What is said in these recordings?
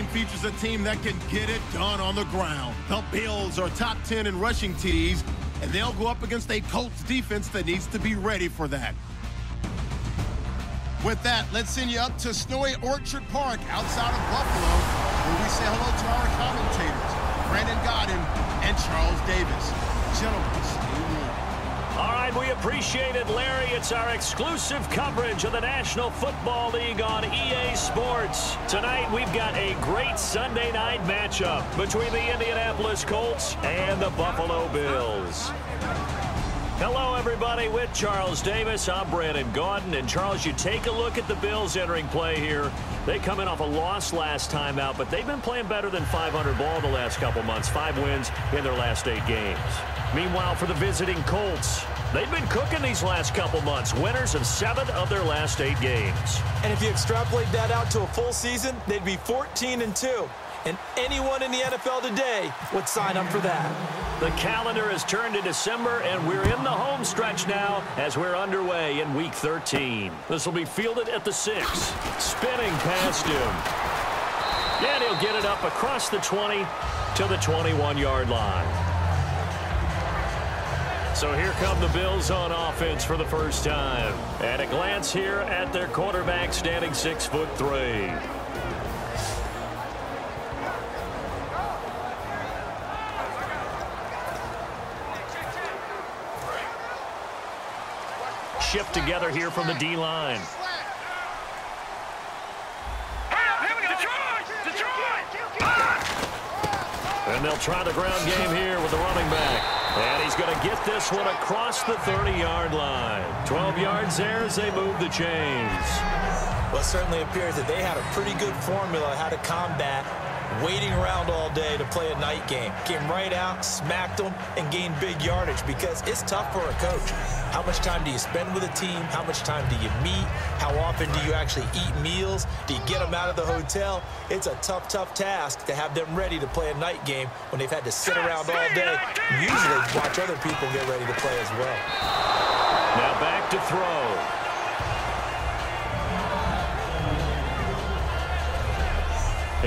game features a team that can get it done on the ground. The Bills are top 10 in rushing TDs, and they'll go up against a Colts defense that needs to be ready for that. With that, let's send you up to snowy Orchard Park outside of Buffalo, where we say hello to our commentators, Brandon Gaudin and Charles Davis. Gentlemen. Right, we appreciate it, Larry. It's our exclusive coverage of the National Football League on EA Sports. Tonight, we've got a great Sunday night matchup between the Indianapolis Colts and the Buffalo Bills. Hello, everybody. With Charles Davis, I'm Brandon Gaudin. And, Charles, you take a look at the Bills entering play here. They come in off a loss last time out, but they've been playing better than 500 ball the last couple months. Five wins in their last eight games. Meanwhile, for the visiting Colts, they've been cooking these last couple months. Winners of seven of their last eight games. And if you extrapolate that out to a full season, they'd be 14 and 2. And anyone in the NFL today would sign up for that. The calendar has turned to December, and we're in the home stretch now as we're underway in Week 13. This will be fielded at the 6. Spinning past him. And he'll get it up across the 20 to the 21-yard line. So here come the Bills on offense for the first time. At a glance here at their quarterback standing six foot three. Shift together here from the D-line. And they'll try the ground game here with the running back. And he's going to get this one across the 30-yard line. 12 yards there as they move the chains. Well, it certainly appears that they had a pretty good formula how to combat waiting around all day to play a night game. Came right out, smacked them, and gained big yardage because it's tough for a coach. How much time do you spend with a team? How much time do you meet? How often do you actually eat meals? Do you get them out of the hotel? It's a tough, tough task to have them ready to play a night game when they've had to sit around all day usually watch other people get ready to play as well. Now back to throw.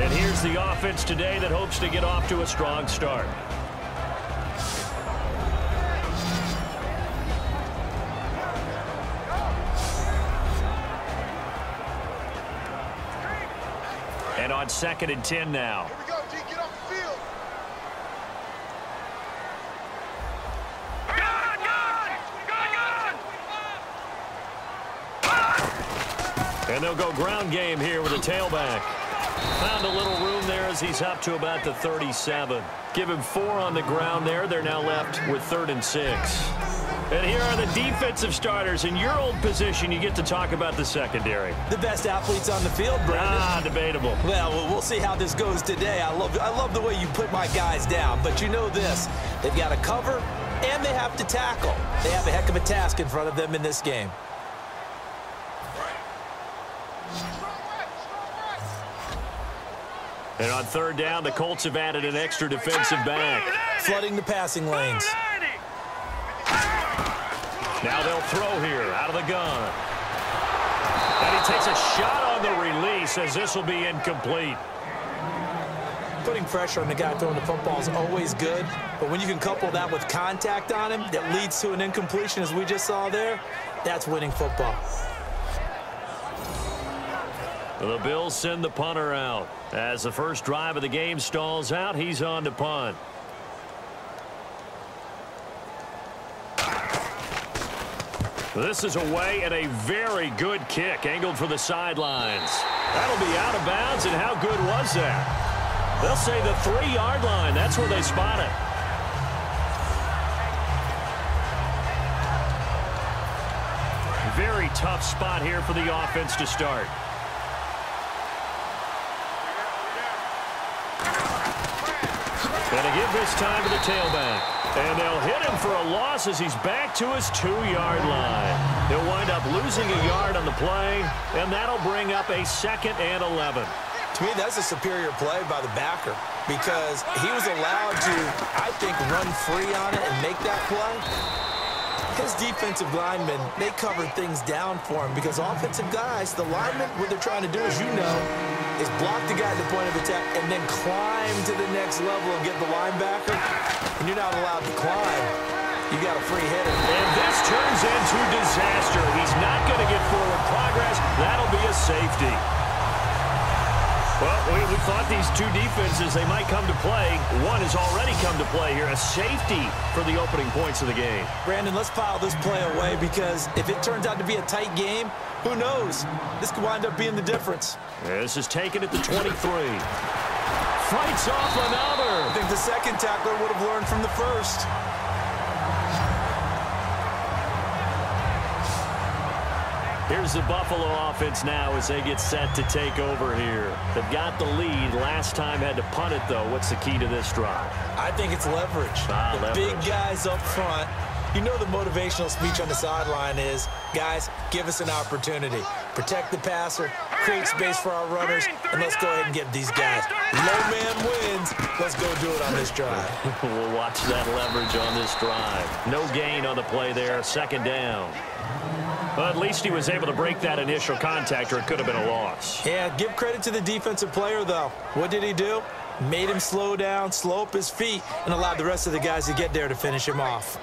And here's the offense today that hopes to get off to a strong start. On second and 10 now. Go, G. Get off the field. And they'll go ground game here with a tailback. Found a little room there as he's up to about the 37. Give him four on the ground there. They're now left with third and six. And here are the defensive starters. In your old position, you get to talk about the secondary. The best athletes on the field, Brandon. Ah, debatable. Well, we'll see how this goes today. I love, I love the way you put my guys down. But you know this. They've got to cover, and they have to tackle. They have a heck of a task in front of them in this game. And on third down, the Colts have added an extra defensive back. Flooding the passing lanes. Now they'll throw here out of the gun. And he takes a shot on the release as this will be incomplete. Putting pressure on the guy throwing the football is always good, but when you can couple that with contact on him that leads to an incompletion as we just saw there, that's winning football. The Bills send the punter out. As the first drive of the game stalls out, he's on to punt. This is away and a very good kick angled for the sidelines. That'll be out of bounds, and how good was that? They'll say the three-yard line. That's where they spot it. Very tough spot here for the offense to start. And to give this time to the tailback. And they'll hit him for a loss as he's back to his two-yard line. They'll wind up losing a yard on the play, and that'll bring up a second and 11. To me, that's a superior play by the backer because he was allowed to, I think, run free on it and make that play. His defensive linemen, they covered things down for him because offensive guys, the linemen, what they're trying to do, as you know, is block the guy at the point of attack and then climb to the next level and get the linebacker, and you're not allowed to climb, you got a free hitter. And this turns into disaster. He's not going to get forward progress. That'll be a safety. Well, we, we, thought these two defenses, they might come to play. One has already come to play here, a safety for the opening points of the game. Brandon, let's file this play away because if it turns out to be a tight game, who knows? This could wind up being the difference. This is taken at the 23. Fights off another. I think the second tackler would have learned from the first. Here's the Buffalo offense now as they get set to take over here. They've got the lead. Last time had to punt it, though. What's the key to this drive? I think it's leverage. Ah, the leverage. big guys up front. You know the motivational speech on the sideline is, guys, give us an opportunity. Protect the passer, create space for our runners, and let's go ahead and get these guys. Low man wins. Let's go do it on this drive. we'll watch that leverage on this drive. No gain on the play there. Second down. Well, at least he was able to break that initial contact, or it could have been a loss. Yeah, give credit to the defensive player, though. What did he do? Made him slow down, slow up his feet, and allowed the rest of the guys to get there to finish him off.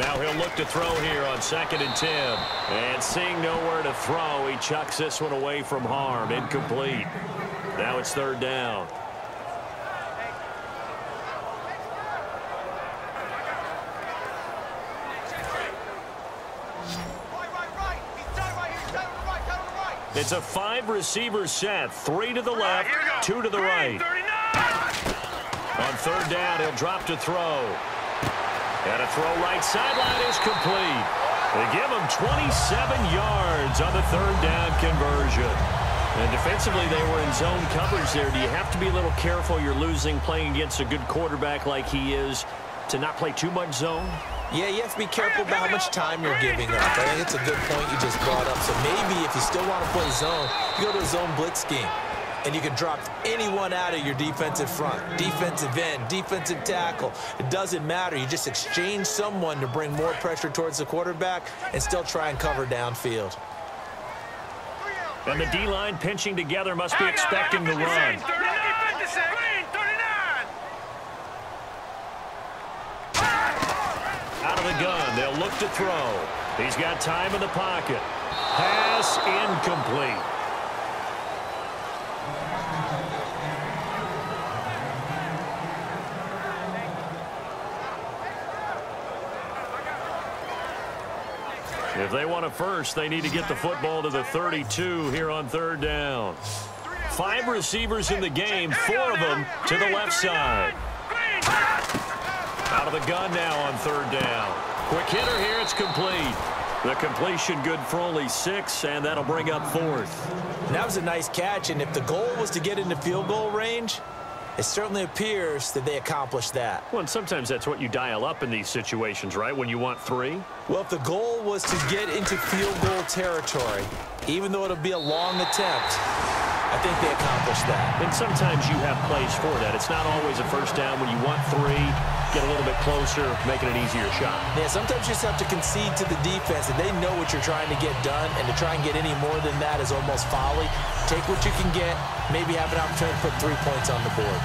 Now he'll look to throw here on second and 10. And seeing nowhere to throw, he chucks this one away from harm. Incomplete. Now it's third down. It's a five-receiver set. Three to the left, two to the right. On third down, he'll drop to throw. And a throw right sideline is complete. They give him 27 yards on the third down conversion. And defensively, they were in zone coverage there. Do you have to be a little careful you're losing playing against a good quarterback like he is to not play too much zone? Yeah, you have to be careful about how much time you're giving up. I think it's a good point you just brought up. So maybe if you still want to play zone, you go to a zone blitz scheme. And you can drop anyone out of your defensive front. Defensive end, defensive tackle. It doesn't matter. You just exchange someone to bring more pressure towards the quarterback and still try and cover downfield. And the D-line pinching together must be expecting the run. Out of the gun. They'll look to throw. He's got time in the pocket. Pass incomplete. If they want a first, they need to get the football to the 32 here on third down. Five receivers in the game, four of them to the left side. Out of the gun now on third down. Quick hitter here, it's complete. The completion good for only six, and that'll bring up fourth. That was a nice catch, and if the goal was to get into field goal range, it certainly appears that they accomplished that. Well, and sometimes that's what you dial up in these situations, right, when you want three? Well, if the goal was to get into field goal territory, even though it'll be a long attempt, I think they accomplished that. And sometimes you have plays for that. It's not always a first down when you want three, get a little bit closer, making an easier shot. Yeah, sometimes you just have to concede to the defense, and they know what you're trying to get done, and to try and get any more than that is almost folly. Take what you can get, maybe have an opportunity to put three points on the board.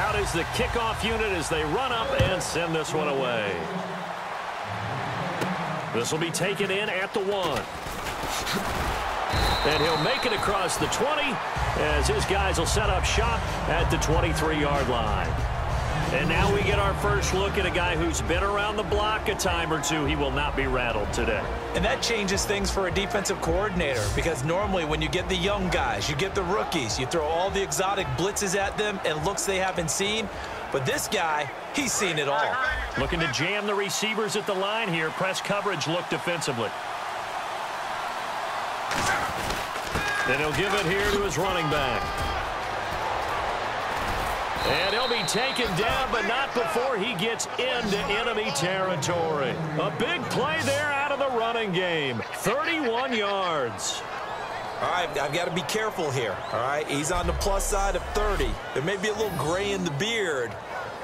Out is the kickoff unit as they run up and send this one away. This will be taken in at the one. And he'll make it across the 20 as his guys will set up shop at the 23-yard line. And now we get our first look at a guy who's been around the block a time or two. He will not be rattled today. And that changes things for a defensive coordinator because normally when you get the young guys, you get the rookies, you throw all the exotic blitzes at them and looks they haven't seen. But this guy, he's seen it all. Looking to jam the receivers at the line here. Press coverage look defensively. Then he'll give it here to his running back. And he'll be taken down, but not before he gets into enemy territory. A big play there out of the running game. 31 yards. All right, I've got to be careful here. All right, he's on the plus side of 30. There may be a little gray in the beard,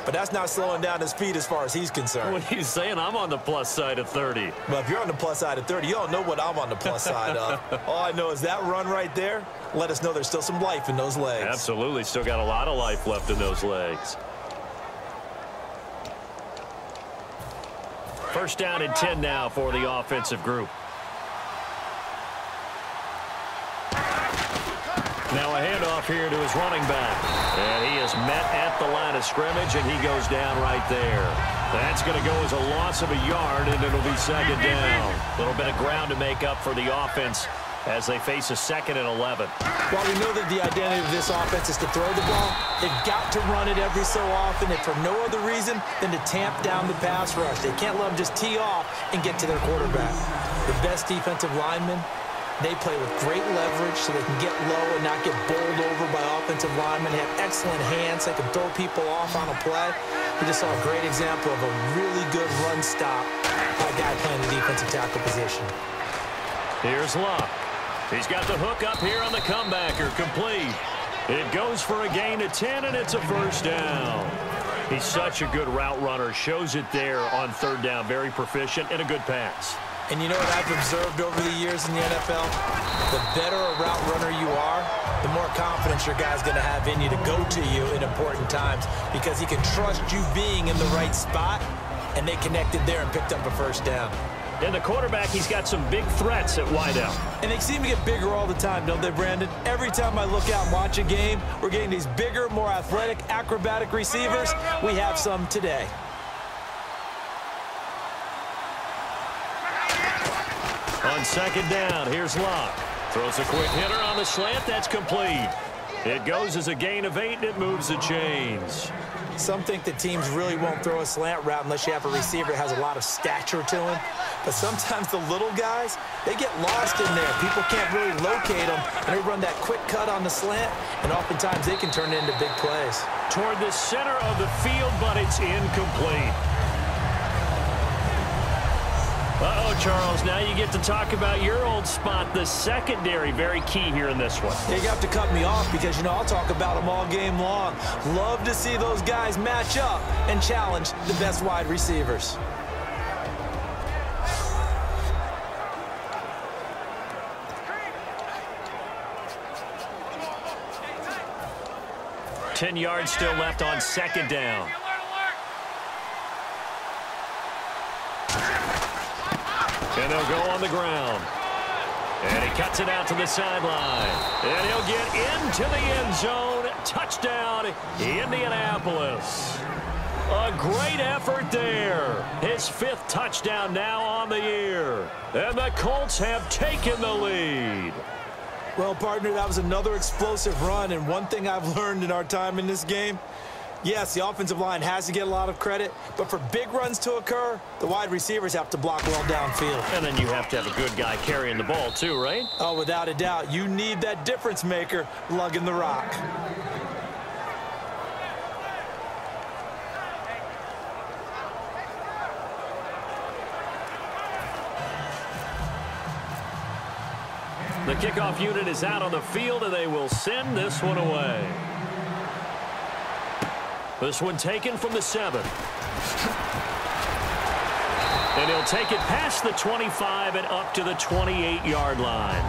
but that's not slowing down his speed as far as he's concerned. What he's saying, I'm on the plus side of 30. Well, if you're on the plus side of 30, you don't know what I'm on the plus side of. All I know is that run right there let us know there's still some life in those legs. Absolutely. Still got a lot of life left in those legs. First down and 10 now for the offensive group. Now a handoff here to his running back. And he is met at the line of scrimmage, and he goes down right there. That's going to go as a loss of a yard, and it'll be second down. A little bit of ground to make up for the offense as they face a second and 11. While we know that the identity of this offense is to throw the ball, they've got to run it every so often, and for no other reason than to tamp down the pass rush. They can't let them just tee off and get to their quarterback. The best defensive linemen they play with great leverage so they can get low and not get bowled over by offensive linemen. They have excellent hands. They can throw people off on a play. We just saw a great example of a really good run stop by a guy playing the defensive tackle position. Here's Luck. He's got the hook up here on the comebacker. Complete. It goes for a gain of 10, and it's a first down. He's such a good route runner. Shows it there on third down. Very proficient and a good pass. And you know what I've observed over the years in the NFL? The better a route runner you are, the more confidence your guy's going to have in you to go to you in important times because he can trust you being in the right spot, and they connected there and picked up a first down. And the quarterback, he's got some big threats at wideout. And they seem to get bigger all the time, don't they, Brandon? Every time I look out and watch a game, we're getting these bigger, more athletic, acrobatic receivers. We have some today. On second down, here's Luck. Throws a quick hitter on the slant. That's complete. It goes as a gain of eight, and it moves the chains. Some think that teams really won't throw a slant route unless you have a receiver that has a lot of stature to him. But sometimes the little guys, they get lost in there. People can't really locate them, and they run that quick cut on the slant, and oftentimes they can turn it into big plays. Toward the center of the field, but it's incomplete. Uh-oh, Charles, now you get to talk about your old spot, the secondary. Very key here in this one. You have to cut me off because, you know, I'll talk about them all game long. Love to see those guys match up and challenge the best wide receivers. Ten yards still left on second down. They'll go on the ground. And he cuts it out to the sideline. And he'll get into the end zone. Touchdown, Indianapolis. A great effort there. His fifth touchdown now on the year. And the Colts have taken the lead. Well, partner, that was another explosive run. And one thing I've learned in our time in this game Yes, the offensive line has to get a lot of credit, but for big runs to occur, the wide receivers have to block well downfield. And then you have to have a good guy carrying the ball too, right? Oh, without a doubt. You need that difference maker lugging the rock. The kickoff unit is out on the field, and they will send this one away. This one taken from the seven. And he'll take it past the 25 and up to the 28-yard line.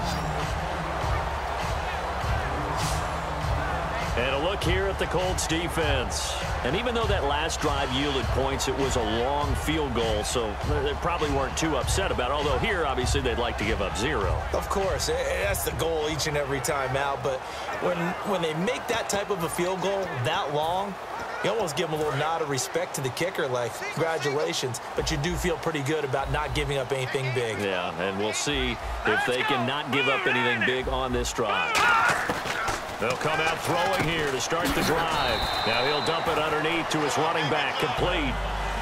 And a look here at the Colts defense. And even though that last drive yielded points, it was a long field goal, so they probably weren't too upset about it. Although here, obviously, they'd like to give up zero. Of course. Eh, eh, that's the goal each and every time out. But when, when they make that type of a field goal that long, you almost give them a little nod of respect to the kicker, like, congratulations, but you do feel pretty good about not giving up anything big. Yeah, and we'll see if they can not give up anything big on this drive. They'll come out throwing here to start the drive. Now he'll dump it underneath to his running back, complete.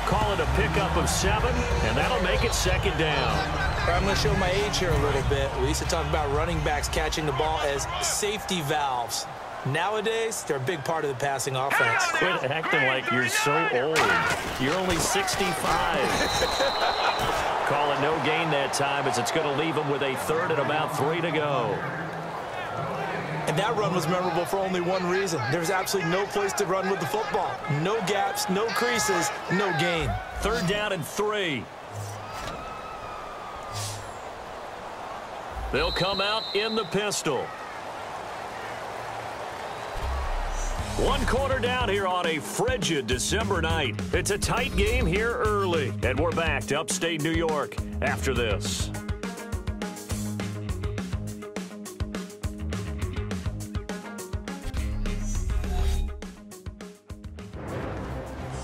Call it a pickup of seven, and that'll make it second down. I'm going to show my age here a little bit. We used to talk about running backs catching the ball as safety valves. Nowadays, they're a big part of the passing offense. Quit acting like you're so old. You're only 65. Call it no gain that time as it's going to leave them with a third and about three to go. And that run was memorable for only one reason. There's absolutely no place to run with the football. No gaps, no creases, no gain. Third down and three. They'll come out in the pistol. One quarter down here on a frigid December night. It's a tight game here early, and we're back to upstate New York after this.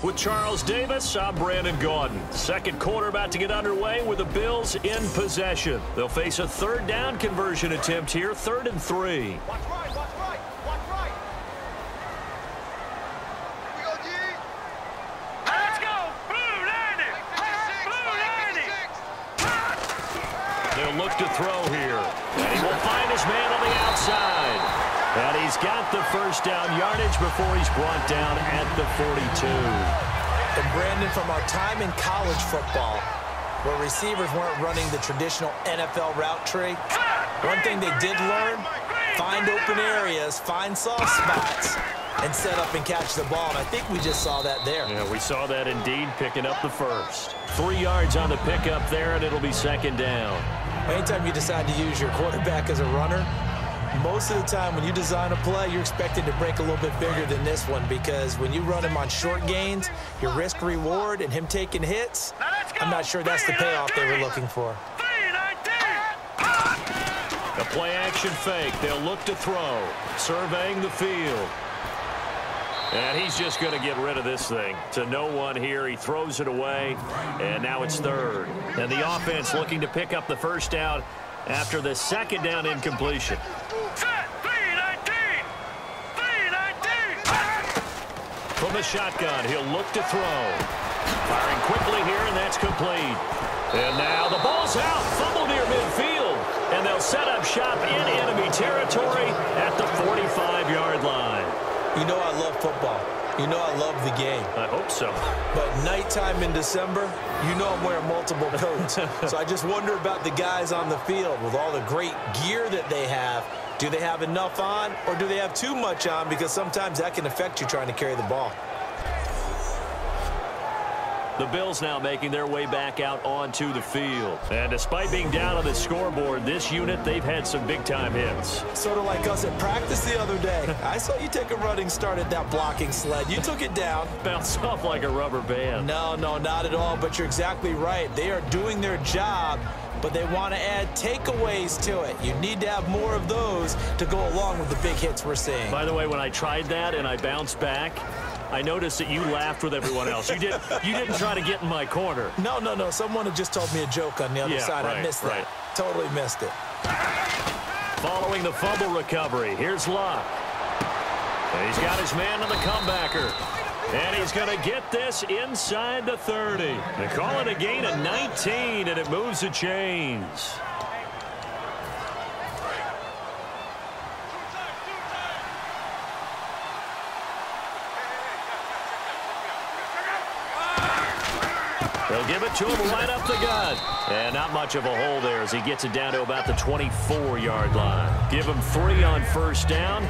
With Charles Davis, I'm Brandon Gaudin. Second quarter about to get underway with the Bills in possession. They'll face a third down conversion attempt here, third and three. Watch right, watch right, watch right. Here we go, G. Let's go! Blue landing! Blue landing! They'll look to throw here. And he will find his man on the outside. And he's got the first down yardage before he's brought down at the 42. And Brandon, from our time in college football, where receivers weren't running the traditional NFL route tree, one thing they did learn, find open areas, find soft spots, and set up and catch the ball. And I think we just saw that there. Yeah, we saw that indeed picking up the first. Three yards on the pickup there, and it'll be second down. Anytime you decide to use your quarterback as a runner, most of the time when you design a play, you're expected to break a little bit bigger than this one because when you run him on short gains, your risk reward and him taking hits, I'm not sure that's the payoff they were looking for. The play action fake. They'll look to throw. Surveying the field. And he's just going to get rid of this thing. To no one here. He throws it away. And now it's third. And the offense looking to pick up the first down after the second down incompletion. From the shotgun, he'll look to throw. Firing quickly here, and that's complete. And now the ball's out. Fumble near midfield. And they'll set up shop in enemy territory at the 45-yard line. You know I love football. You know I love the game. I hope so. But nighttime in December, you know I'm wearing multiple coats. so I just wonder about the guys on the field with all the great gear that they have. Do they have enough on or do they have too much on? Because sometimes that can affect you trying to carry the ball. The Bills now making their way back out onto the field. And despite being down on the scoreboard, this unit, they've had some big-time hits. Sort of like us at practice the other day. I saw you take a running start at that blocking sled. You took it down. Bounced off like a rubber band. No, no, not at all. But you're exactly right. They are doing their job but they want to add takeaways to it. You need to have more of those to go along with the big hits we're seeing. By the way, when I tried that and I bounced back, I noticed that you laughed with everyone else. You, didn't. you didn't try to get in my corner. No, no, no. Someone had just told me a joke on the other yeah, side. Right, I missed right. that. Totally missed it. Following the fumble recovery, here's Luck. And he's got his man on the comebacker. And he's going to get this inside the 30. They call it a gain of 19, and it moves the chains. Give it to him right up the gut. And not much of a hole there as he gets it down to about the 24-yard line. Give him three on first down.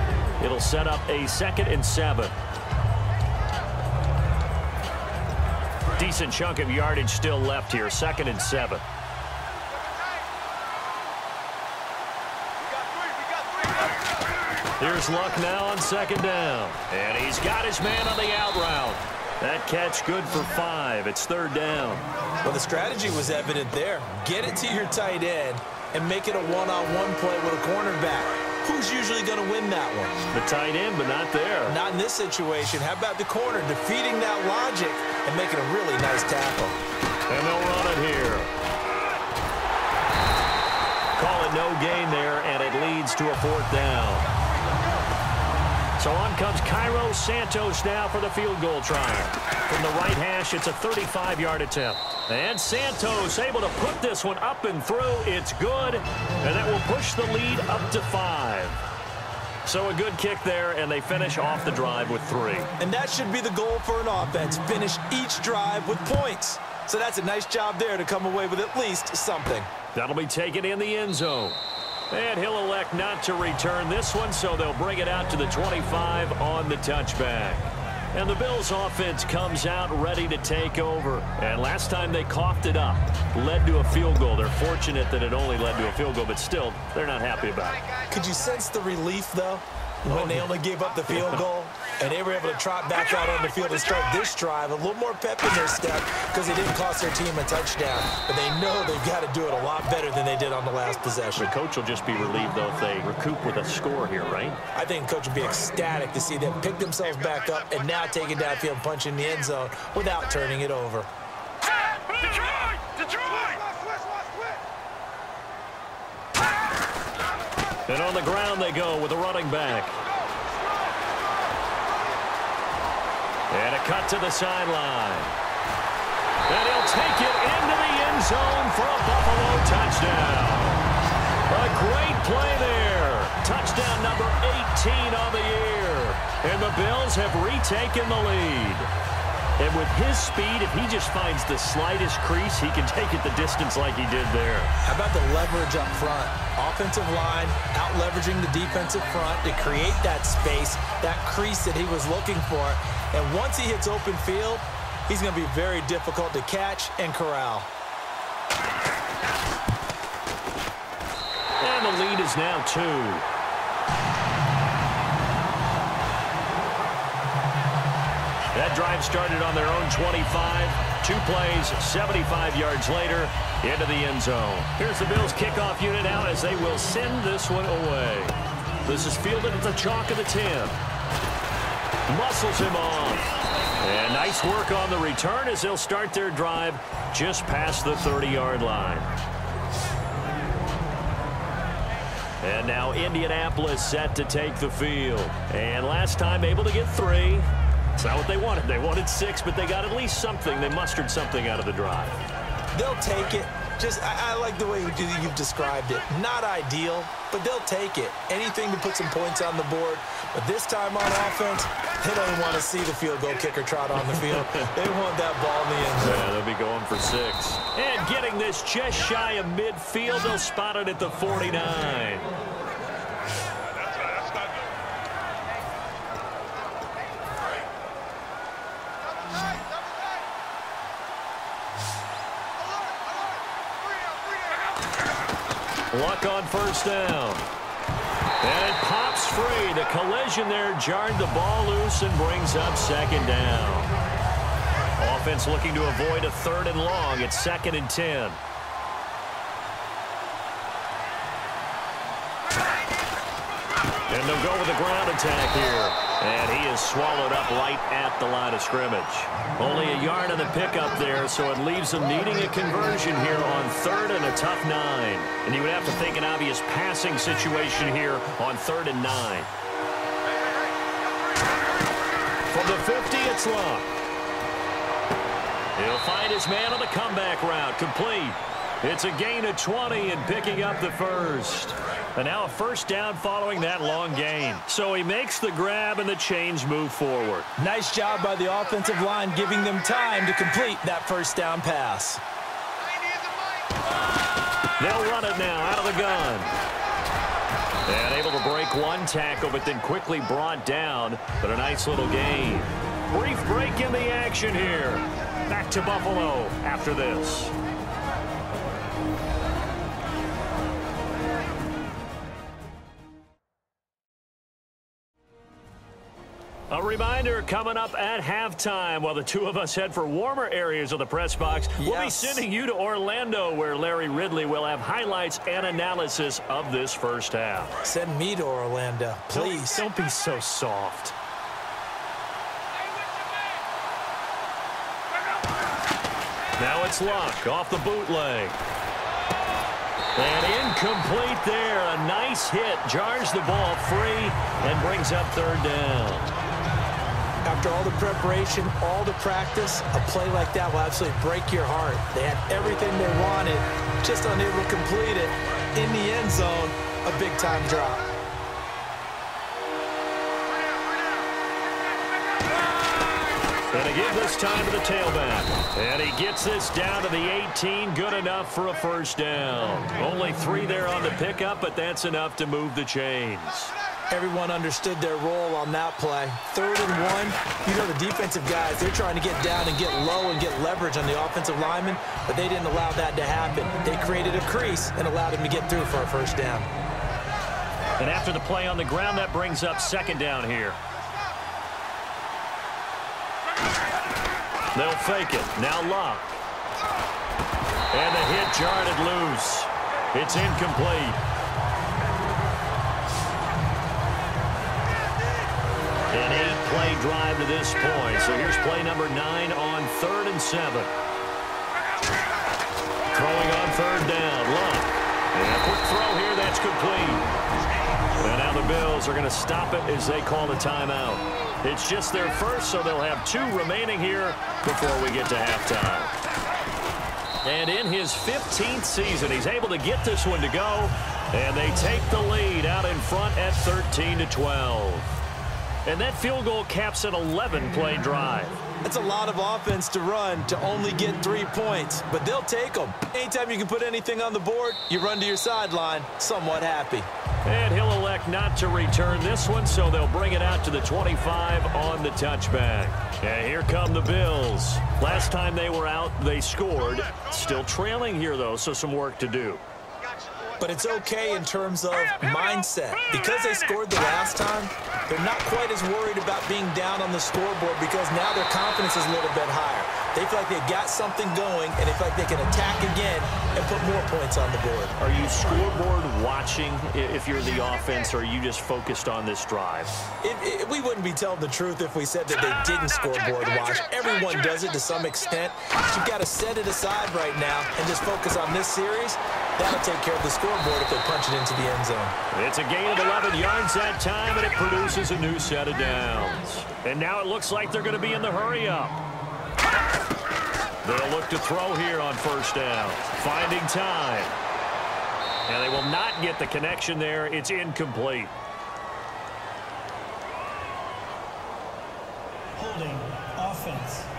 It'll set up a second and seven. Decent chunk of yardage still left here. Second and seven. Here's Luck now on second down. And he's got his man on the out route. That catch good for five. It's third down. Well, the strategy was evident there. Get it to your tight end and make it a one-on-one -on -one play with a cornerback. Who's usually going to win that one? The tight end, but not there. Not in this situation. How about the corner defeating that logic and making a really nice tackle? And they'll run it here. Call it no gain there, and it leads to a fourth down. So on comes Cairo Santos now for the field goal try. From the right hash, it's a 35-yard attempt. And Santos able to put this one up and through. It's good, and that will push the lead up to five. So a good kick there, and they finish off the drive with three. And that should be the goal for an offense. Finish each drive with points. So that's a nice job there to come away with at least something. That'll be taken in the end zone. And he'll elect not to return this one, so they'll bring it out to the 25 on the touchback. And the Bills offense comes out ready to take over. And last time they coughed it up, led to a field goal. They're fortunate that it only led to a field goal, but still, they're not happy about it. Could you sense the relief, though? when oh. they only gave up the field goal and they were able to trot back out on the field and start this drive a little more pep in their step because they didn't cost their team a touchdown. But they know they've got to do it a lot better than they did on the last possession. The coach will just be relieved, though, if they recoup with a score here, right? I think coach will be ecstatic to see them pick themselves back up and now take it downfield, punch in the end zone without turning it over. Detroit! Detroit! And on the ground they go with a running back. And a cut to the sideline. And he'll take it into the end zone for a Buffalo touchdown. A great play there. Touchdown number 18 on the year. And the Bills have retaken the lead. And with his speed, if he just finds the slightest crease, he can take it the distance like he did there. How about the leverage up front? Offensive line out leveraging the defensive front to create that space, that crease that he was looking for. And once he hits open field, he's going to be very difficult to catch and corral. And the lead is now two. That drive started on their own 25. Two plays, 75 yards later, into the end zone. Here's the Bills kickoff unit out as they will send this one away. This is fielded at the chalk of the 10. Muscles him off. And nice work on the return as they'll start their drive just past the 30-yard line. And now Indianapolis set to take the field. And last time able to get three. It's not what they wanted. They wanted six, but they got at least something. They mustered something out of the drive. They'll take it. Just, I, I like the way you've described it. Not ideal, but they'll take it. Anything to put some points on the board. But this time on offense, they don't want to see the field goal kicker trot on the field. they want that ball in the end zone. Yeah, they'll be going for six. And getting this just shy of midfield, they'll spot it at the 49. Luck on first down. And it pops free. The collision there jarred the ball loose and brings up second down. Offense looking to avoid a third and long. It's second and ten. And they'll go with a ground attack here. And he is swallowed up right at the line of scrimmage. Only a yard of the pickup there, so it leaves them needing a conversion here on third and a tough nine. And you would have to think an obvious passing situation here on third and nine. From the 50, it's Luck. He'll find his man on the comeback route, complete. It's a gain of 20 and picking up the first. And now a first down following that long gain. So he makes the grab and the change move forward. Nice job by the offensive line giving them time to complete that first down pass. They'll run it now out of the gun. And able to break one tackle, but then quickly brought down. But a nice little gain. Brief break in the action here. Back to Buffalo after this. A reminder coming up at halftime while the two of us head for warmer areas of the press box. Yes. We'll be sending you to Orlando where Larry Ridley will have highlights and analysis of this first half. Send me to Orlando, please. Don't, don't be so soft. Now it's Luck off the bootleg. And incomplete there. A nice hit. Jars the ball free and brings up third down. After all the preparation, all the practice, a play like that will absolutely break your heart. They had everything they wanted, just unable to complete it. In the end zone, a big-time drop. And again this time to the tailback. And he gets this down to the 18. Good enough for a first down. Only three there on the pickup, but that's enough to move the chains. Everyone understood their role on that play. Third and one, you know the defensive guys, they're trying to get down and get low and get leverage on the offensive lineman, but they didn't allow that to happen. They created a crease and allowed him to get through for a first down. And after the play on the ground, that brings up second down here. They'll fake it. Now Luck. And the hit jarred it loose. It's incomplete. Eight-play drive to this point. So here's play number nine on third and seven. Throwing on third down. Luck. And a quick throw here. That's complete. And now the Bills are going to stop it as they call the timeout. It's just their first, so they'll have two remaining here before we get to halftime. And in his 15th season, he's able to get this one to go. And they take the lead out in front at 13 to 12. And that field goal caps an 11-play drive. That's a lot of offense to run to only get three points, but they'll take them. Anytime you can put anything on the board, you run to your sideline somewhat happy. And he'll elect not to return this one, so they'll bring it out to the 25 on the touchback. And here come the Bills. Last time they were out, they scored. Still trailing here, though, so some work to do. But it's okay in terms of mindset. Because they scored the last time, they're not quite as worried about being down on the scoreboard because now their confidence is a little bit higher. They feel like they've got something going, and they feel like they can attack again and put more points on the board. Are you scoreboard watching if you're the offense, or are you just focused on this drive? It, it, we wouldn't be telling the truth if we said that they didn't scoreboard watch. Everyone does it to some extent. But you've got to set it aside right now and just focus on this series. That'll take care of the scoreboard if they punch it into the end zone. It's a gain of 11 yards that time, and it produces a new set of downs. And now it looks like they're going to be in the hurry-up. They'll look to throw here on first down. Finding time. And they will not get the connection there. It's incomplete. Holding offense.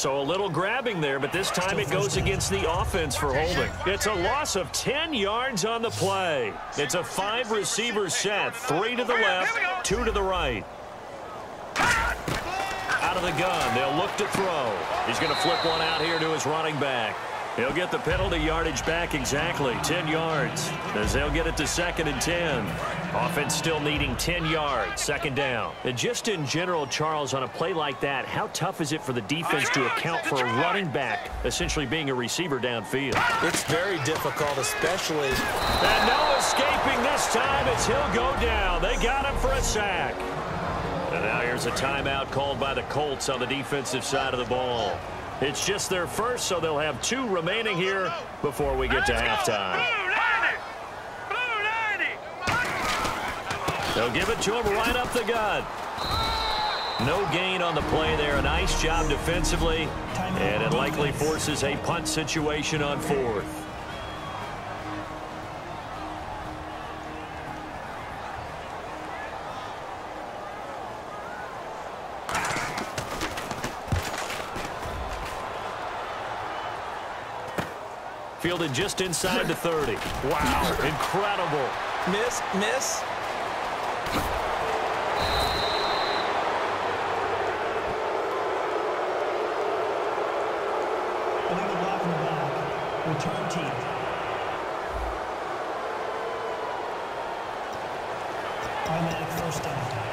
So a little grabbing there, but this time it goes against the offense for holding. It's a loss of 10 yards on the play. It's a five-receiver set, three to the left, two to the right. Out of the gun, they'll look to throw. He's going to flip one out here to his running back. He'll get the penalty yardage back exactly, 10 yards, as they'll get it to second and 10. Offense still needing 10 yards, second down. And just in general, Charles, on a play like that, how tough is it for the defense to account for a running back essentially being a receiver downfield? It's very difficult, especially. And no escaping this time as he'll go down. They got him for a sack. And now here's a timeout called by the Colts on the defensive side of the ball. It's just their first, so they'll have two remaining here before we get to halftime. They'll give it to him right up the gut. No gain on the play there. A nice job defensively. And it likely forces a punt situation on fourth. Fielded just inside the 30. Wow, incredible. Miss, miss. Illegal block in the back. Return team. Automatic first down.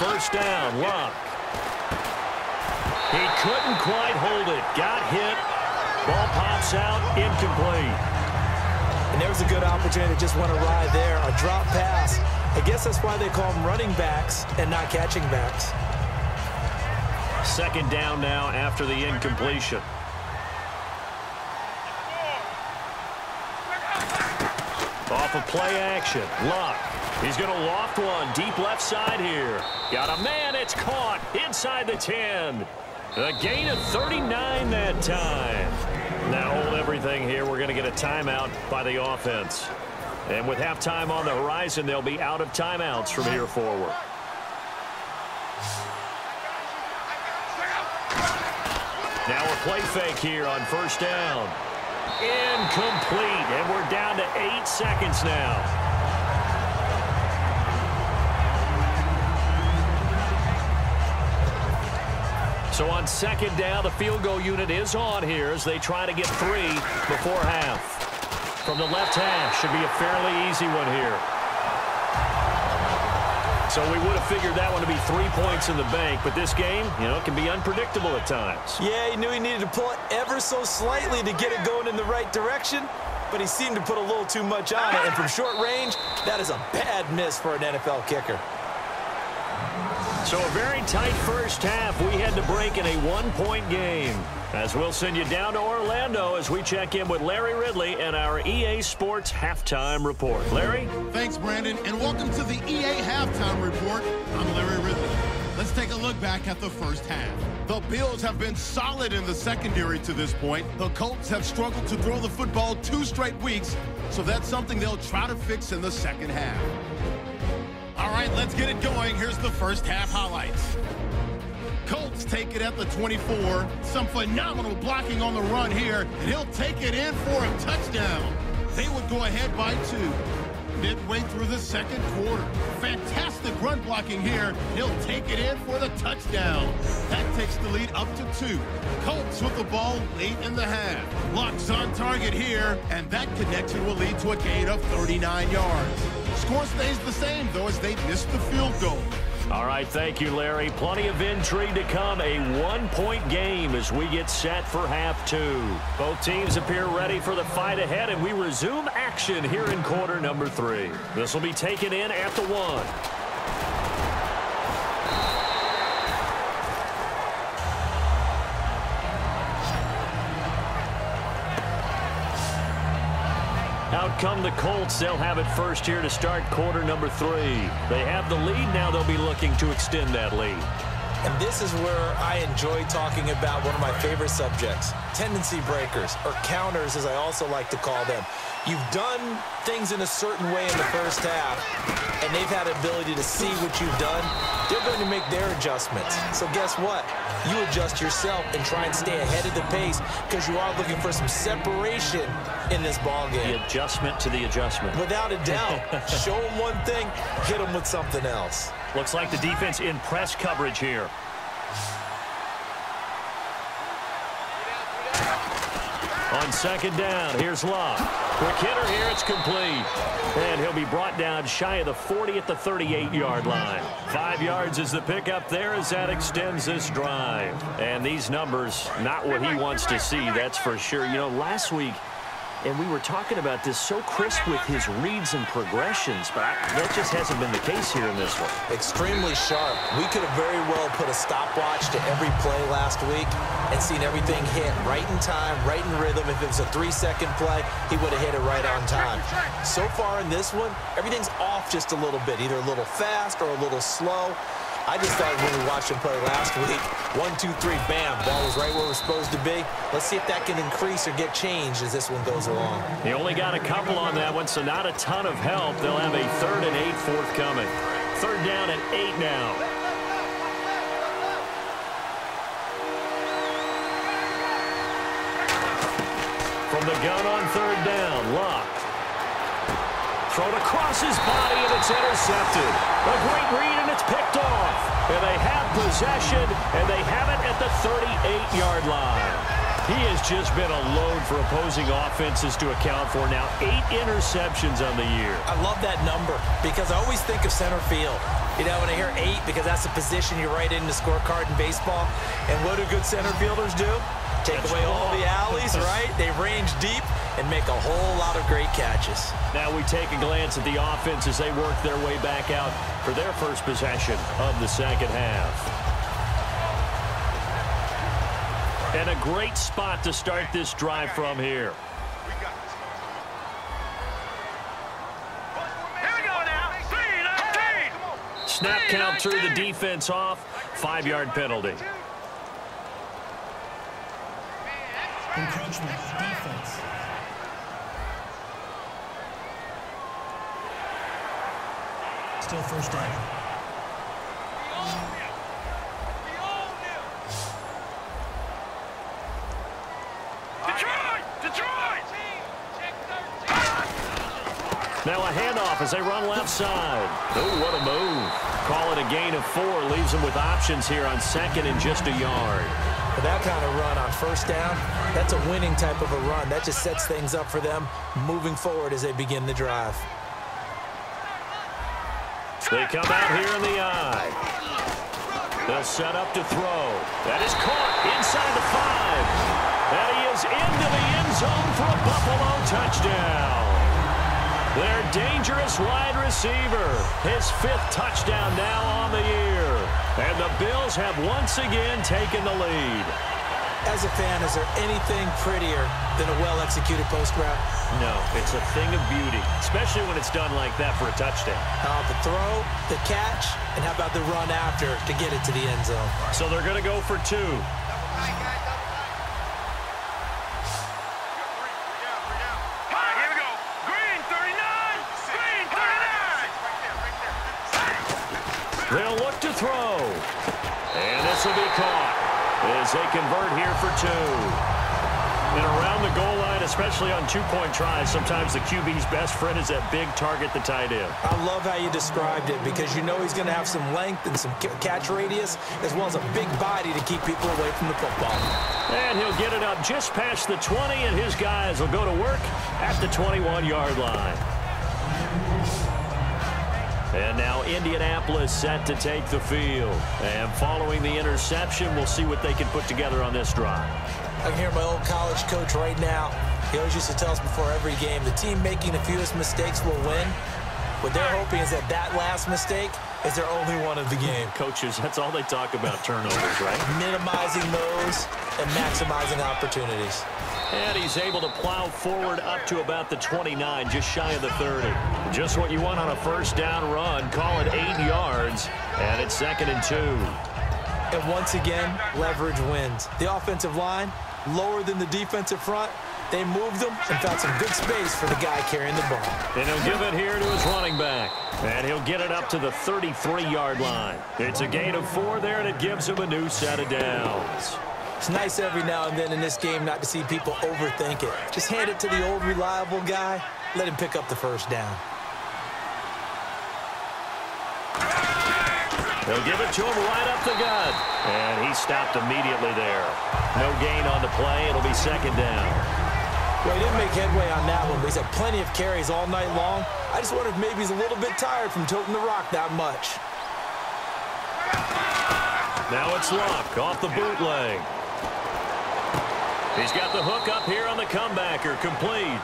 First down, Luck. He couldn't quite hold it. Got hit. Ball pops out. Incomplete. And there was a good opportunity to just want to ride there. A drop pass. I guess that's why they call them running backs and not catching backs. Second down now after the incompletion. Off of play action. Luck. He's going to loft one deep left side here. Got a man. It's caught inside the 10. A gain of 39 that time. Now hold everything here. We're going to get a timeout by the offense. And with halftime on the horizon, they'll be out of timeouts from here forward. Now a play fake here on first down. Incomplete, and we're down to eight seconds now. So on second down, the field goal unit is on here as they try to get three before half. From the left half, should be a fairly easy one here. So we would have figured that one to be three points in the bank, but this game, you know, can be unpredictable at times. Yeah, he knew he needed to pull it ever so slightly to get it going in the right direction, but he seemed to put a little too much on it, and from short range, that is a bad miss for an NFL kicker. So a very tight first half. We had to break in a one-point game. As we'll send you down to Orlando as we check in with Larry Ridley and our EA Sports Halftime Report. Larry? Thanks, Brandon, and welcome to the EA Halftime Report. I'm Larry Ridley. Let's take a look back at the first half. The Bills have been solid in the secondary to this point. The Colts have struggled to throw the football two straight weeks, so that's something they'll try to fix in the second half. Right, let's get it going. Here's the first half highlights. Colts take it at the 24. Some phenomenal blocking on the run here, and he'll take it in for a touchdown. They would go ahead by two. Midway through the second quarter. Fantastic run blocking here. He'll take it in for the touchdown. That takes the lead up to two. Colts with the ball late in the half. Locks on target here, and that connection will lead to a gain of 39 yards. Score stays the same, though, as they missed the field goal. All right, thank you, Larry. Plenty of intrigue to come. A one-point game as we get set for half two. Both teams appear ready for the fight ahead, and we resume action here in quarter number three. This will be taken in at the one. Come the Colts. They'll have it first here to start quarter number three. They have the lead. Now they'll be looking to extend that lead. And this is where I enjoy talking about one of my favorite subjects, tendency breakers, or counters as I also like to call them. You've done things in a certain way in the first half, and they've had the ability to see what you've done. They're going to make their adjustments. So guess what? You adjust yourself and try and stay ahead of the pace because you are looking for some separation in this ball game. The adjustment to the adjustment. Without a doubt. Show them one thing, hit them with something else. Looks like the defense in press coverage here. On second down, here's Love. Quick hitter here, it's complete. And he'll be brought down shy of the 40 at the 38-yard line. Five yards is the pickup there as that extends this drive. And these numbers, not what he wants to see, that's for sure. You know, last week, and we were talking about this so crisp with his reads and progressions, but I, that just hasn't been the case here in this one. Extremely sharp. We could have very well put a stopwatch to every play last week and seen everything hit right in time, right in rhythm. If it was a three-second play, he would have hit it right on time. So far in this one, everything's off just a little bit, either a little fast or a little slow. I just thought when we watched him play last week, one, two, three, bam, ball was right where it was supposed to be. Let's see if that can increase or get changed as this one goes along. He only got a couple on that one, so not a ton of help. They'll have a third and eight forthcoming. Third down at eight now. From the gun on third down, Luck. Thrown across his body, and it's intercepted. A great read, and it's picked off. And they have possession, and they have it at the 38-yard line. He has just been a load for opposing offenses to account for now. Eight interceptions on the year. I love that number because I always think of center field. You know, when I hear eight, because that's the position you write in the scorecard in baseball. And what do good center fielders do? Take away all the alleys, right? They range deep and make a whole lot of great catches. Now we take a glance at the offense as they work their way back out for their first possession of the second half. And a great spot to start this drive from here. Here we go now. Three, Snap count through the defense off. Five-yard penalty. Encroachment, defense. Still first down. Detroit! Detroit! Now a handoff as they run left side. Oh, what a move. Call it a gain of four. Leaves them with options here on second and just a yard. For that kind of run on first down, that's a winning type of a run. That just sets things up for them moving forward as they begin the drive. They come out here in the I. They'll set up to throw. That is caught inside the five. And he is into the end zone for a Buffalo touchdown. Their dangerous wide receiver. His fifth touchdown now on the year. And the Bills have once again taken the lead. As a fan, is there anything prettier than a well-executed post route? No, it's a thing of beauty, especially when it's done like that for a touchdown. How about the throw, the catch, and how about the run after to get it to the end zone? So they're going to go for two. They'll look to throw. And this will be caught as they convert here for two. And around the goal line, especially on two-point tries, sometimes the QB's best friend is that big target, the tight end. I love how you described it because you know he's going to have some length and some catch radius as well as a big body to keep people away from the football. And he'll get it up just past the 20, and his guys will go to work at the 21-yard line. And now Indianapolis set to take the field. And following the interception, we'll see what they can put together on this drive. I can hear my old college coach right now. He always used to tell us before every game, the team making the fewest mistakes will win. What they're hoping is that that last mistake is their only one of the game. Coaches, that's all they talk about, turnovers, right? Minimizing those and maximizing opportunities. And he's able to plow forward up to about the 29, just shy of the 30. Just what you want on a first down run. Call it eight yards, and it's second and two. And once again, leverage wins. The offensive line, lower than the defensive front, they moved them and found some good space for the guy carrying the ball. And he'll give it here to his running back. And he'll get it up to the 33-yard line. It's a gain of four there, and it gives him a new set of downs. It's nice every now and then in this game not to see people overthink it. Just hand it to the old reliable guy. Let him pick up the first down. They'll give it to him right up the gut. And he stopped immediately there. No gain on the play. It'll be second down. Well, he didn't make headway on that one, but he's had plenty of carries all night long. I just wonder if maybe he's a little bit tired from toting the rock that much. Now it's Luck off the bootleg. He's got the hook up here on the comebacker, complete.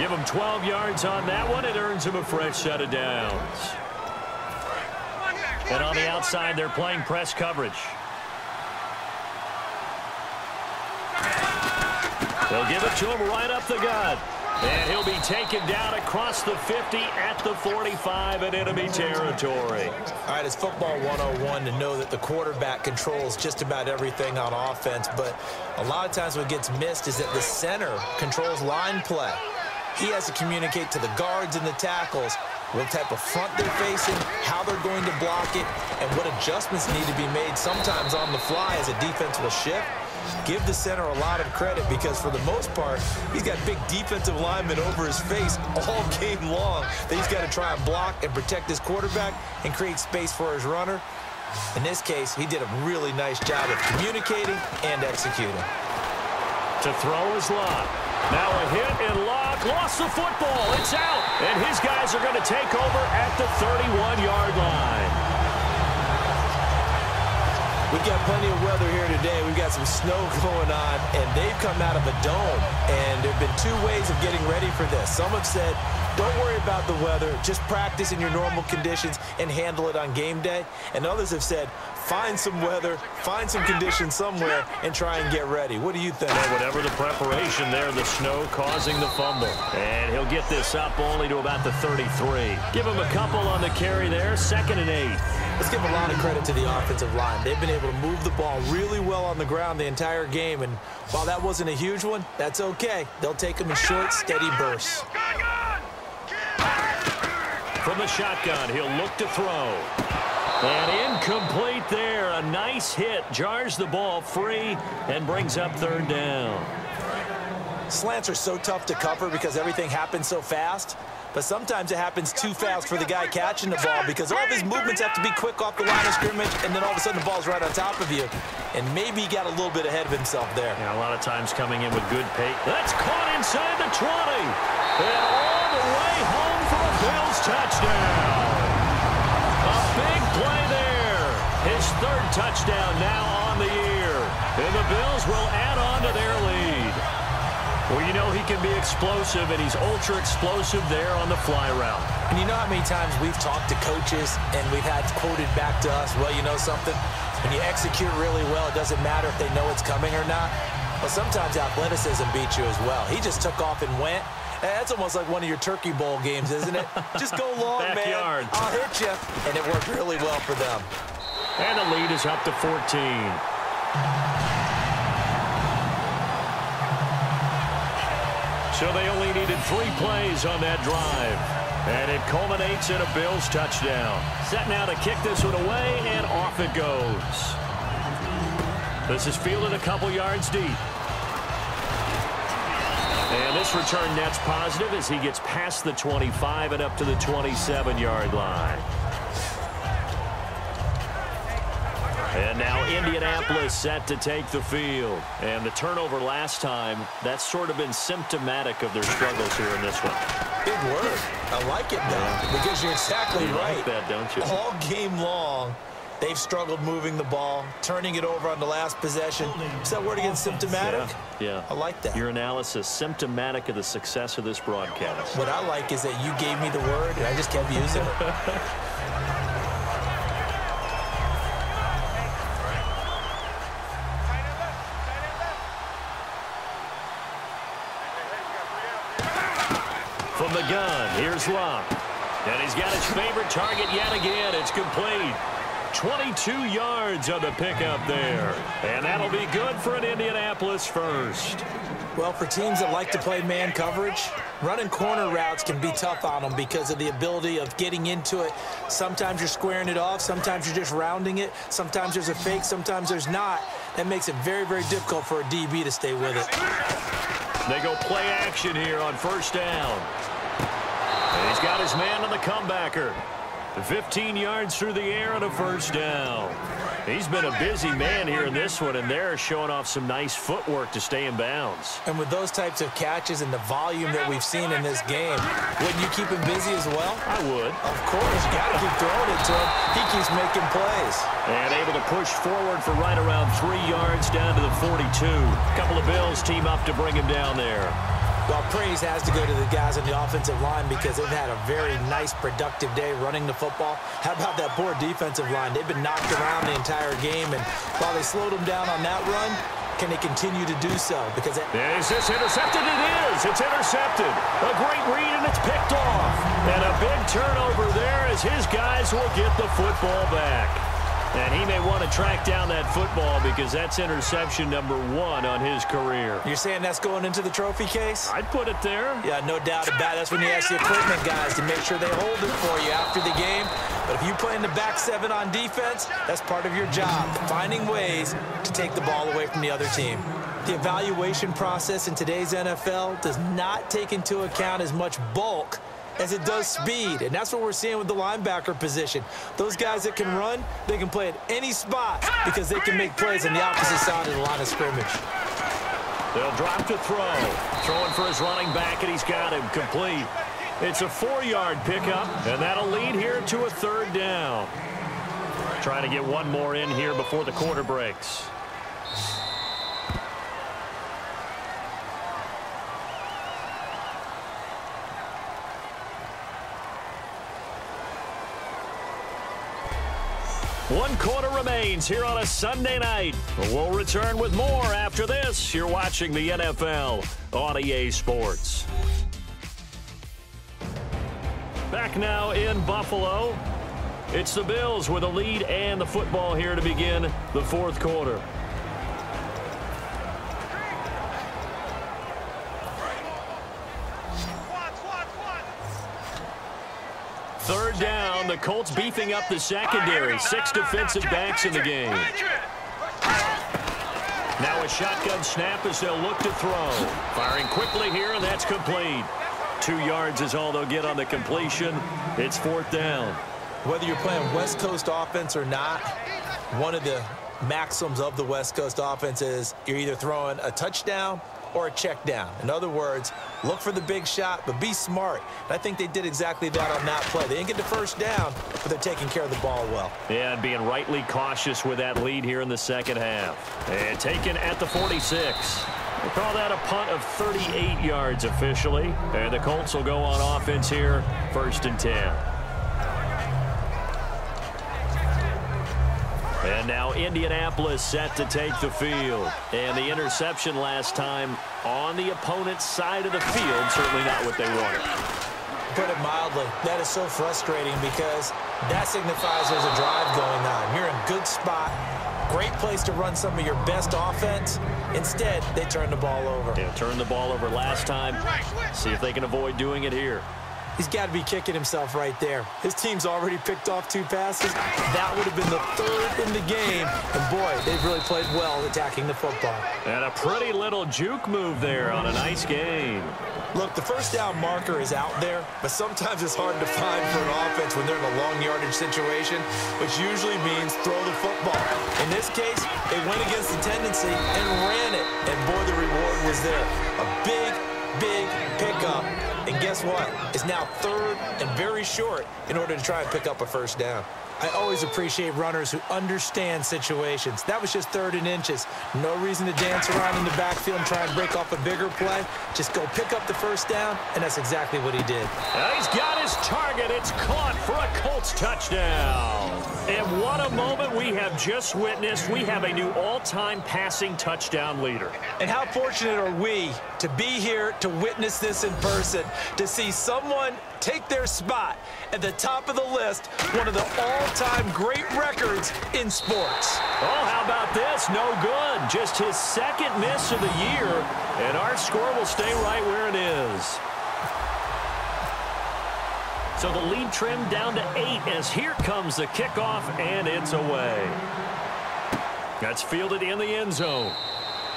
Give him 12 yards on that one. It earns him a fresh set of downs. And on the outside, they're playing press coverage. They'll give it to him right up the gut. And he'll be taken down across the 50 at the 45 in enemy territory. All right, it's football 101 to know that the quarterback controls just about everything on offense, but a lot of times what gets missed is that the center controls line play. He has to communicate to the guards and the tackles what type of front they're facing, how they're going to block it, and what adjustments need to be made sometimes on the fly as a defense will shift. Give the center a lot of credit because for the most part, he's got big defensive linemen over his face all game long that he's got to try and block and protect his quarterback and create space for his runner. In this case, he did a really nice job of communicating and executing. To throw is Luck. Now a hit and Luck lost the football. It's out. And his guys are going to take over at the 31-yard line. We've got plenty of weather here today. We've got some snow going on, and they've come out of a dome. And there have been two ways of getting ready for this. Some have said, don't worry about the weather. Just practice in your normal conditions and handle it on game day. And others have said, find some weather, find some conditions somewhere, and try and get ready. What do you think? Well, whatever the preparation there, the snow causing the fumble. And he'll get this up only to about the 33. Give him a couple on the carry there, second and eight. Let's give a lot of credit to the offensive line. They've been able to move the ball really well on the ground the entire game, and while that wasn't a huge one, that's okay. They'll take them in short, steady bursts. From the shotgun, he'll look to throw. And incomplete there. A nice hit. Jars the ball free and brings up third down. Slants are so tough to cover because everything happens so fast. But sometimes it happens too fast for the guy catching the ball because all of his movements have to be quick off the line of scrimmage, and then all of a sudden the ball's right on top of you. And maybe he got a little bit ahead of himself there. Yeah, a lot of times coming in with good pace. That's caught inside the 20. And all the way home for a Bills touchdown. A big play there. His third touchdown now on the year. And the Bills will add on to their lead. Well, you know he can be explosive, and he's ultra explosive there on the fly route. And you know how many times we've talked to coaches and we've had quoted back to us, well, you know something? When you execute really well, it doesn't matter if they know it's coming or not. But sometimes athleticism beats you as well. He just took off and went. Eh, that's almost like one of your Turkey Bowl games, isn't it? Just go long, Backyard. man. I'll hit you. And it worked really well for them. And the lead is up to 14. So they only needed three plays on that drive. And it culminates in a Bills touchdown. Set now to kick this one away, and off it goes. This is fielded a couple yards deep. And this return net's positive as he gets past the 25 and up to the 27-yard line. And now Indianapolis set to take the field. And the turnover last time, that's sort of been symptomatic of their struggles here in this one. Big word. I like it, though, because you're exactly You right. like that, don't you? All game long, they've struggled moving the ball, turning it over on the last possession. Is that word again symptomatic? Yeah, yeah. I like that. Your analysis, symptomatic of the success of this broadcast. What I like is that you gave me the word, and I just kept using it. Luck. And he's got his favorite target yet again. It's complete. 22 yards on the pickup there. And that'll be good for an Indianapolis first. Well, for teams that like to play man coverage, running corner routes can be tough on them because of the ability of getting into it. Sometimes you're squaring it off. Sometimes you're just rounding it. Sometimes there's a fake. Sometimes there's not. That makes it very, very difficult for a DB to stay with it. They go play action here on first down. And he's got his man on the comebacker. 15 yards through the air on a first down. He's been a busy man here in this one, and they're showing off some nice footwork to stay in bounds. And with those types of catches and the volume that we've seen in this game, wouldn't you keep him busy as well? I would. Of course, you got to keep throwing it to him. He keeps making plays. And able to push forward for right around three yards down to the 42. A couple of Bills team up to bring him down there. Well, praise has to go to the guys on the offensive line because they've had a very nice, productive day running the football. How about that poor defensive line? They've been knocked around the entire game, and while they slowed them down on that run, can they continue to do so? Because it, Is this intercepted? It is. It's intercepted. A great read, and it's picked off. And a big turnover there as his guys will get the football back. And he may want to track down that football because that's interception number one on his career. you're saying that's going into the trophy case? I'd put it there. Yeah, no doubt about it. That's when you ask the equipment guys to make sure they hold it for you after the game. But if you play in the back seven on defense, that's part of your job, finding ways to take the ball away from the other team. The evaluation process in today's NFL does not take into account as much bulk as it does speed, and that's what we're seeing with the linebacker position. Those guys that can run, they can play at any spot because they can make plays on the opposite side of the line of scrimmage. They'll drop to throw. Throwing for his running back, and he's got him complete. It's a four-yard pickup, and that'll lead here to a third down. Trying to get one more in here before the quarter breaks. One quarter remains here on a Sunday night. We'll return with more after this. You're watching the NFL on EA Sports. Back now in Buffalo. It's the Bills with a lead and the football here to begin the fourth quarter. Third down, the Colts beefing up the secondary. Six defensive backs in the game. Now a shotgun snap as they'll look to throw. Firing quickly here, and that's complete. Two yards is all they'll get on the completion. It's fourth down. Whether you're playing West Coast offense or not, one of the maxims of the West Coast offense is you're either throwing a touchdown or a check down. In other words, look for the big shot, but be smart. And I think they did exactly that on that play. They didn't get the first down, but they're taking care of the ball well. Yeah, and being rightly cautious with that lead here in the second half. And taken at the 46. We call that a punt of 38 yards officially. And the Colts will go on offense here, first and 10. And now Indianapolis set to take the field. And the interception last time on the opponent's side of the field, certainly not what they wanted. Put it mildly, that is so frustrating because that signifies there's a drive going on. You're in a good spot, great place to run some of your best offense. Instead, they turn the ball over. Yeah, turned the ball over last time. See if they can avoid doing it here. He's got to be kicking himself right there. His team's already picked off two passes. That would have been the third in the game. And, boy, they've really played well attacking the football. And a pretty little juke move there on a nice game. Look, the first down marker is out there, but sometimes it's hard to find for an offense when they're in a long yardage situation, which usually means throw the football. In this case, they went against the tendency and ran it. And, boy, the reward was there. A big, big and guess what? It's now third and very short in order to try and pick up a first down. I always appreciate runners who understand situations. That was just third and inches. No reason to dance around in the backfield and try and break off a bigger play. Just go pick up the first down, and that's exactly what he did. He's got his target. It's caught for a Colts touchdown. And what a moment we have just witnessed. We have a new all-time passing touchdown leader. And how fortunate are we to be here to witness this in person, to see someone take their spot at the top of the list, one of the all-time great records in sports. Oh, how about this? No good. Just his second miss of the year, and our score will stay right where it is. So the lead trimmed down to eight as here comes the kickoff, and it's away. That's fielded in the end zone.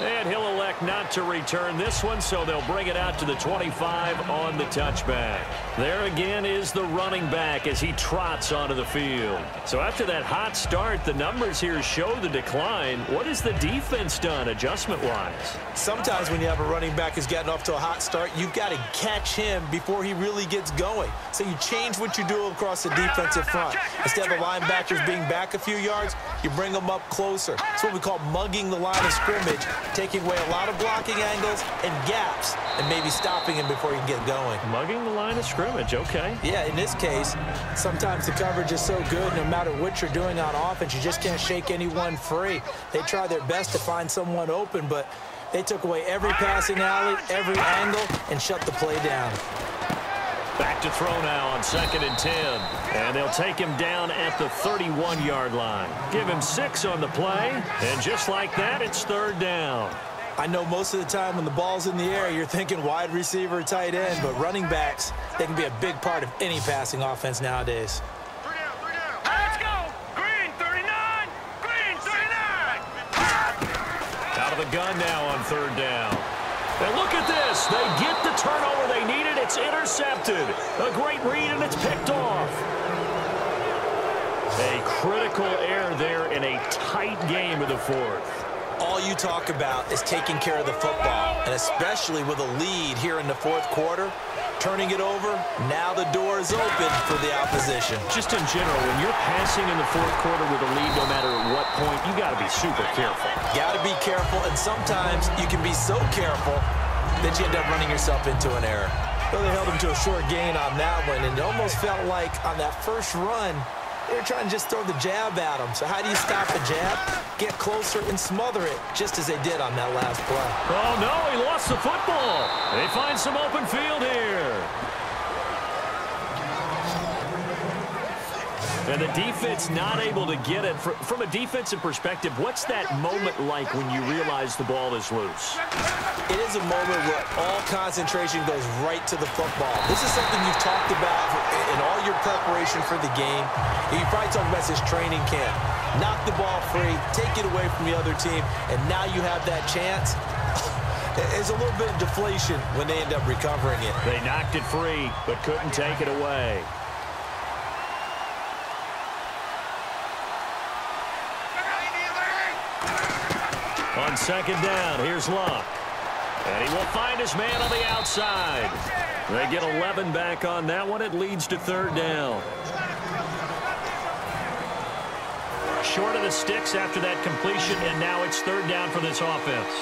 And he'll elect not to return this one, so they'll bring it out to the 25 on the touchback. There again is the running back as he trots onto the field. So after that hot start, the numbers here show the decline. What has the defense done adjustment-wise? Sometimes when you have a running back who's gotten off to a hot start, you've got to catch him before he really gets going. So you change what you do across the defensive front. Instead of the linebackers being back a few yards, you bring them up closer. It's what we call mugging the line of scrimmage taking away a lot of blocking angles and gaps and maybe stopping him before he can get going. Mugging the line of scrimmage, okay. Yeah, in this case, sometimes the coverage is so good, no matter what you're doing on offense, you just can't shake anyone free. They try their best to find someone open, but they took away every passing alley, every angle, and shut the play down. Back to throw now on second and 10. And they'll take him down at the 31-yard line. Give him six on the play. And just like that, it's third down. I know most of the time when the ball's in the air, you're thinking wide receiver, tight end, but running backs, they can be a big part of any passing offense nowadays. Out of the gun now on third down. And look at this. They get the turnover they needed. It's intercepted. A great read, and it's picked off. A critical error there in a tight game of the fourth. All you talk about is taking care of the football, and especially with a lead here in the fourth quarter, turning it over, now the door is open for the opposition. Just in general, when you're passing in the fourth quarter with a lead, no matter at what point, you got to be super careful. Got to be careful, and sometimes you can be so careful that you end up running yourself into an error. Well, they held him to a short gain on that one, and it almost felt like on that first run, they were trying to just throw the jab at him. So how do you stop a jab? Get closer and smother it, just as they did on that last play. Oh, no, he lost the football. They find some open field here. And the defense not able to get it. From a defensive perspective, what's that moment like when you realize the ball is loose? It is a moment where all concentration goes right to the football. This is something you've talked about in all your preparation for the game. You probably talked about his training camp. Knock the ball free, take it away from the other team, and now you have that chance. It's a little bit of deflation when they end up recovering it. They knocked it free, but couldn't take it away. On second down, here's Luck. And he will find his man on the outside. They get 11 back on that one. It leads to third down. Short of the sticks after that completion, and now it's third down for this offense.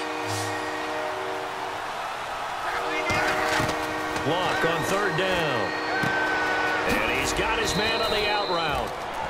Luck on third down. And he's got his man on the out route.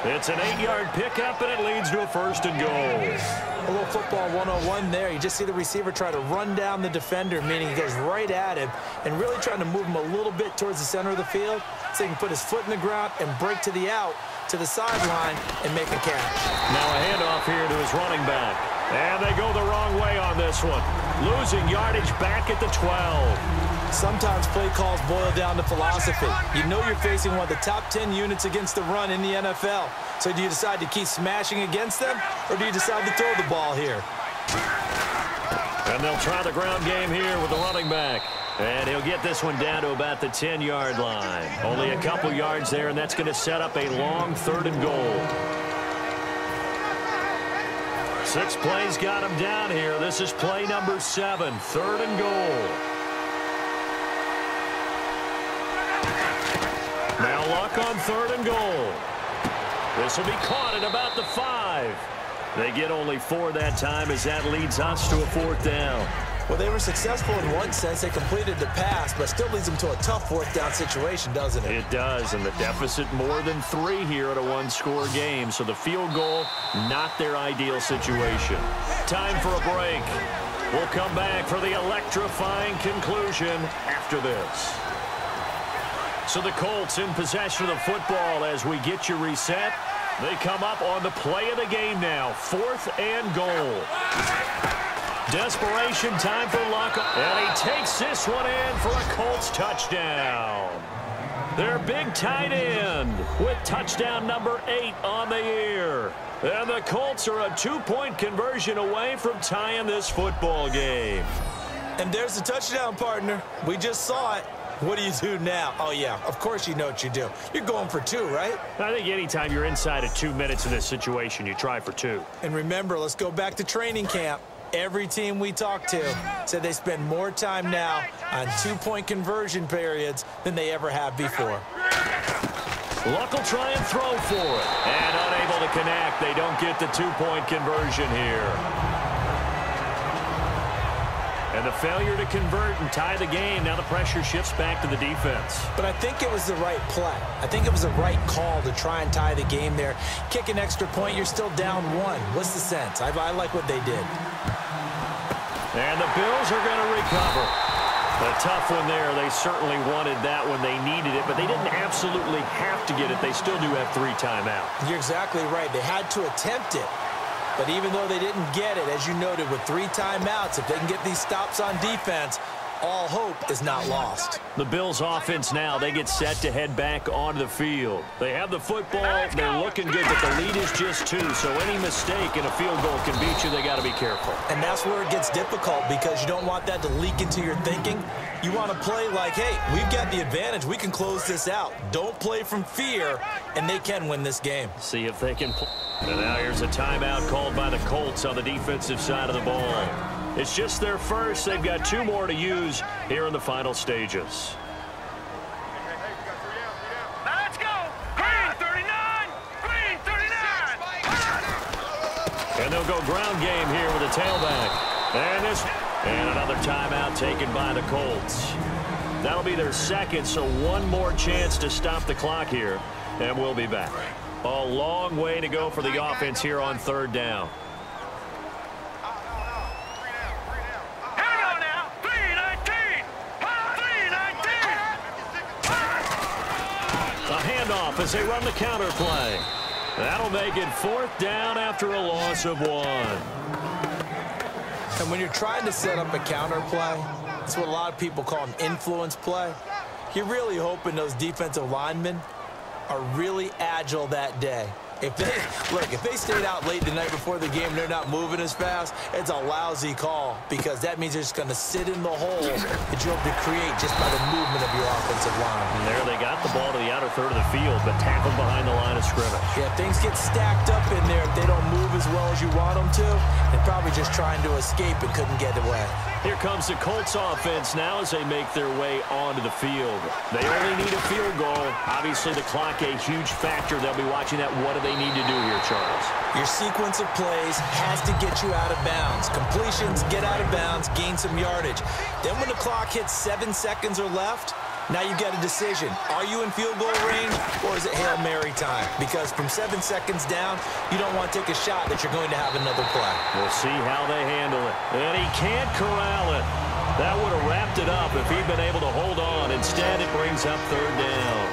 It's an eight-yard pickup, and it leads to a first and goal. A little football 101 there. You just see the receiver try to run down the defender, meaning he goes right at him and really trying to move him a little bit towards the center of the field so he can put his foot in the ground and break to the out, to the sideline, and make a catch. Now a handoff here to his running back. And they go the wrong way on this one. Losing yardage back at the 12. Sometimes play calls boil down to philosophy. You know you're facing one of the top 10 units against the run in the NFL. So do you decide to keep smashing against them, or do you decide to throw the ball here? And they'll try the ground game here with the running back. And he'll get this one down to about the 10-yard line. Only a couple yards there, and that's going to set up a long third and goal. Six plays got him down here. This is play number seven, third and goal. Now Luck on third and goal. This will be caught at about the five. They get only four that time as that leads us to a fourth down. Well, they were successful in one sense. They completed the pass, but still leads them to a tough fourth down situation, doesn't it? It does, and the deficit more than three here at a one-score game. So the field goal, not their ideal situation. Time for a break. We'll come back for the electrifying conclusion after this. So the Colts in possession of the football as we get you reset. They come up on the play of the game now. Fourth and goal. Desperation time for Luck. And he takes this one in for a Colts touchdown. Their big tight end with touchdown number eight on the year. And the Colts are a two-point conversion away from tying this football game. And there's the touchdown, partner. We just saw it. What do you do now? Oh, yeah, of course you know what you do. You're going for two, right? I think anytime you're inside of two minutes in this situation, you try for two. And remember, let's go back to training camp. Every team we talked to said they spend more time now on two-point conversion periods than they ever have before. Luck will try and throw for it. And unable to connect. They don't get the two-point conversion here. And the failure to convert and tie the game, now the pressure shifts back to the defense. But I think it was the right play. I think it was the right call to try and tie the game there. Kick an extra point, you're still down one. What's the sense? I, I like what they did. And the Bills are going to recover. A tough one there. They certainly wanted that when they needed it, but they didn't absolutely have to get it. They still do have three timeouts. You're exactly right. They had to attempt it. But even though they didn't get it, as you noted, with three timeouts, if they can get these stops on defense, all hope is not lost. The Bills offense now, they get set to head back onto the field. They have the football. They're looking good, but the lead is just two, so any mistake in a field goal can beat you. They got to be careful. And that's where it gets difficult because you don't want that to leak into your thinking. You want to play like, hey, we've got the advantage. We can close this out. Don't play from fear, and they can win this game. See if they can play. And now here's a timeout called by the Colts on the defensive side of the ball. It's just their first. They've got two more to use here in the final stages. And they'll go ground game here with a tailback. And this and another timeout taken by the Colts. That'll be their second, so one more chance to stop the clock here. And we'll be back. A long way to go for the offense here on third down. Handoff as they run the counter play. That'll make it fourth down after a loss of one. And when you're trying to set up a counter play, it's what a lot of people call an influence play. You're really hoping those defensive linemen are really agile that day. If they look, if they stayed out late the night before the game, they're not moving as fast. It's a lousy call because that means they're just going to sit in the hole that you hope to create just by the movement of your offensive line. And there they got the ball to the outer third of the field, but tackled behind the line of scrimmage. Yeah, things get stacked up in there. If they don't move as well as you want them to, they're probably just trying to escape and couldn't get away. Here comes the Colts offense now as they make their way onto the field. They only need a field goal. Obviously, the clock a huge factor. They'll be watching that. What do they need to do here, Charles? Your sequence of plays has to get you out of bounds. Completions, get out of bounds, gain some yardage. Then when the clock hits seven seconds or left, now you've got a decision. Are you in field goal range or is it Hail Mary time? Because from seven seconds down, you don't want to take a shot that you're going to have another play. We'll see how they handle it. And he can't corral it. That would have wrapped it up if he'd been able to hold on. Instead, it brings up third down.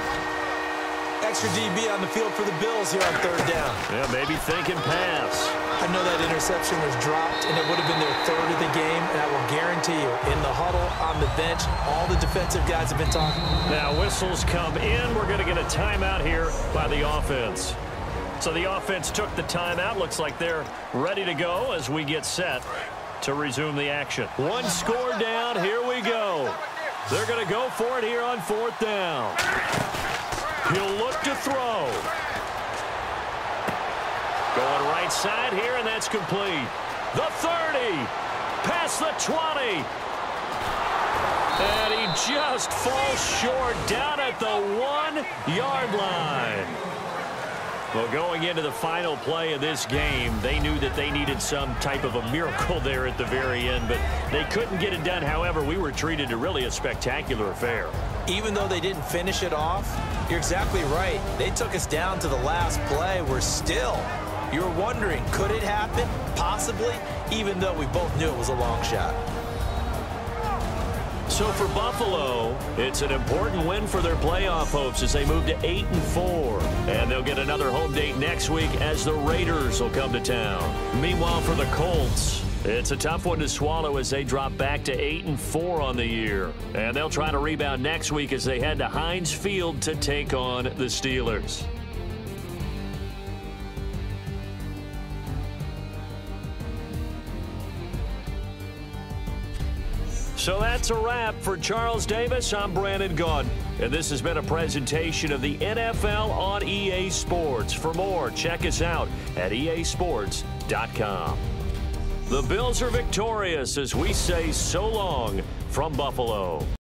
Extra DB on the field for the Bills here on third down. Yeah, maybe thinking pass. I know that interception was dropped, and it would have been their third of the game, and I will guarantee you, in the huddle, on the bench, all the defensive guys have been talking. Now, whistles come in. We're going to get a timeout here by the offense. So the offense took the timeout. Looks like they're ready to go as we get set to resume the action. One score down. Here we go. They're going to go for it here on fourth down. He'll look to throw. Going right side here, and that's complete. The 30. Past the 20. And he just falls short down at the one-yard line. Well, going into the final play of this game, they knew that they needed some type of a miracle there at the very end, but they couldn't get it done. However, we were treated to really a spectacular affair. Even though they didn't finish it off, you're exactly right. They took us down to the last play. We're still, you're wondering, could it happen? Possibly, even though we both knew it was a long shot. So for Buffalo, it's an important win for their playoff hopes as they move to 8 and 4. And they'll get another home date next week as the Raiders will come to town. Meanwhile, for the Colts, it's a tough one to swallow as they drop back to 8 and 4 on the year. And they'll try to rebound next week as they head to Heinz Field to take on the Steelers. So that's a wrap for Charles Davis. I'm Brandon Gaudin, And this has been a presentation of the NFL on EA Sports. For more, check us out at easports.com. The Bills are victorious as we say so long from Buffalo.